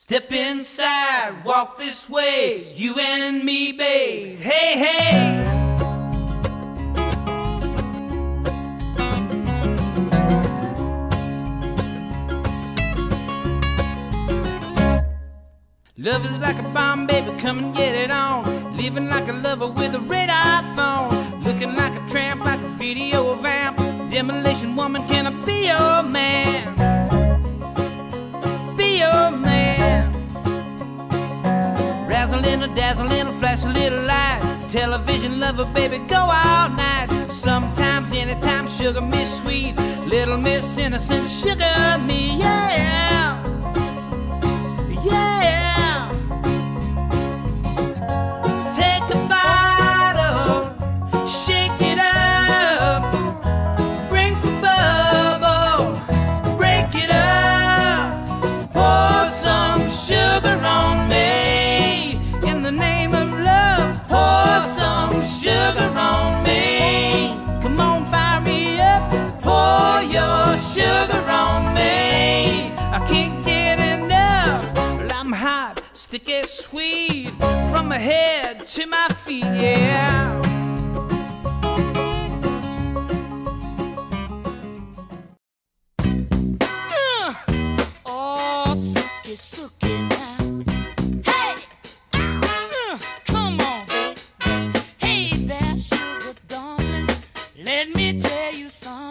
Step inside, walk this way, you and me, babe. Hey, hey. Love is like a bomb, baby, come and get it on. Living like a lover with a red iPhone. Looking like a tramp, like a video vamp. Demolition woman, can I be your man? Razzle a dazzle a flash a little light. Television lover, baby, go all night. Sometimes, anytime, sugar me sweet. Little Miss Innocent, sugar me. Yeah. Sticky, sweet, from my head to my feet, yeah. Oh, sucky, sucky now. Hey! Uh, come on, baby. Hey there, sugar dumplings. Let me tell you something,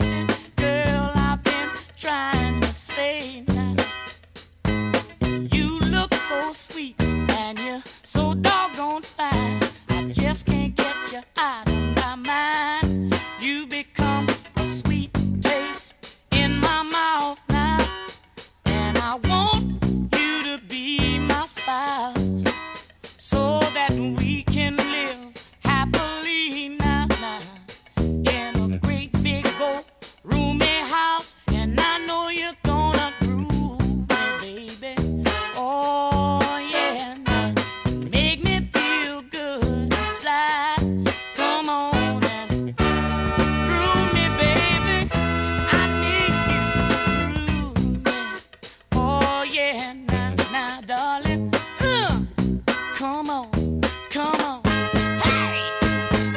come on, come on. Hey,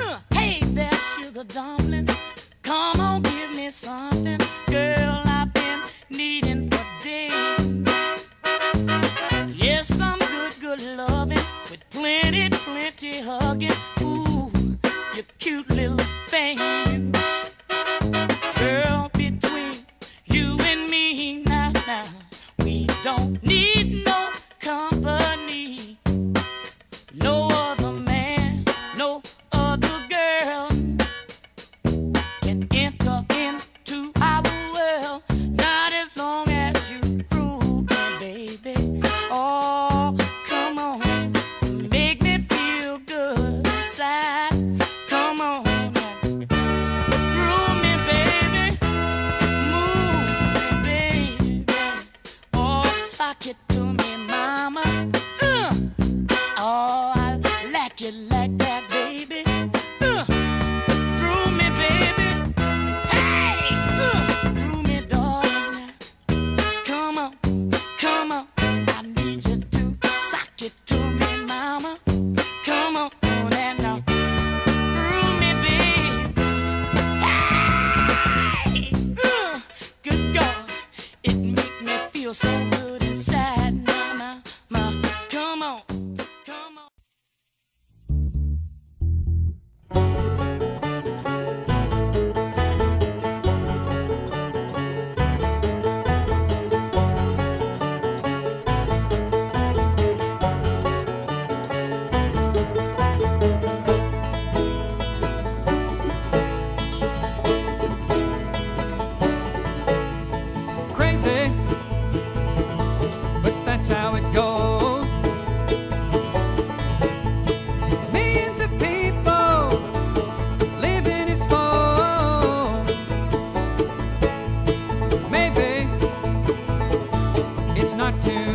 uh, hey there, sugar dumplings. Come on, give me something, to